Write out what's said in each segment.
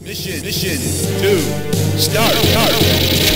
Mission, mission two, start, start.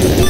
Música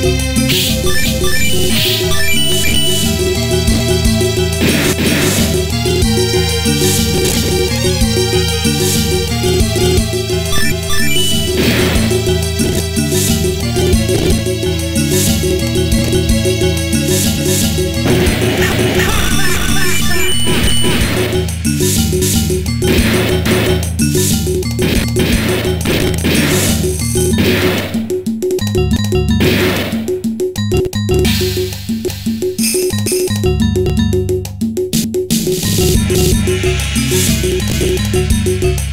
Shotgun,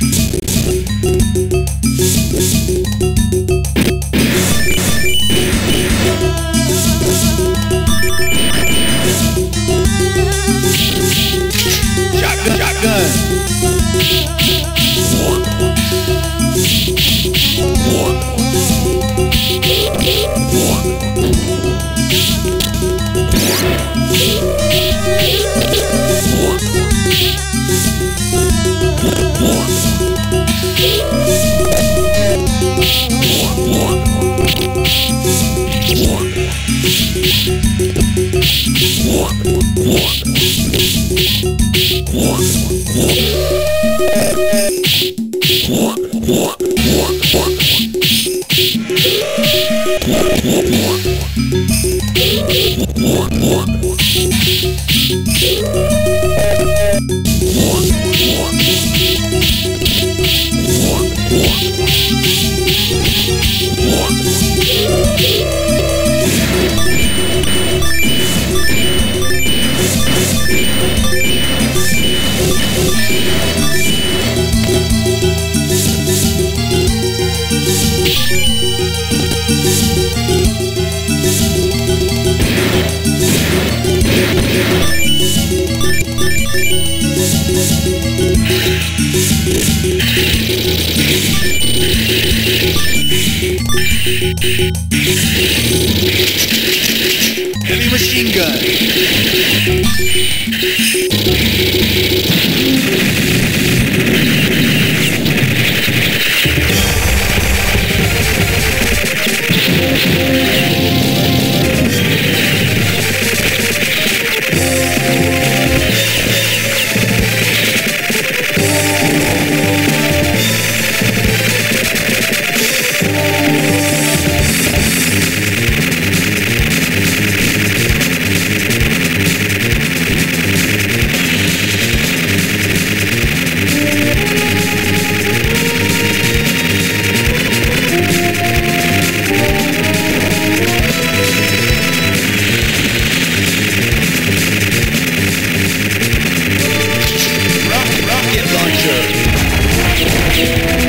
What? か launcher.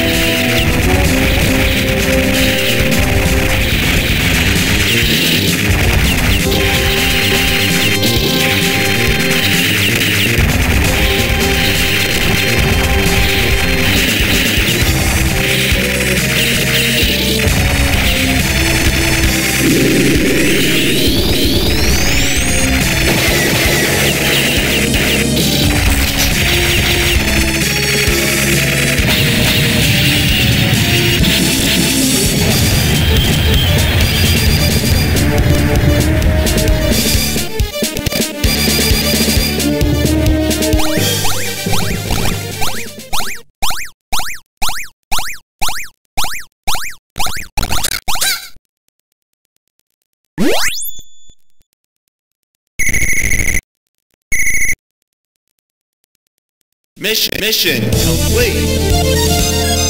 Mission, mission complete.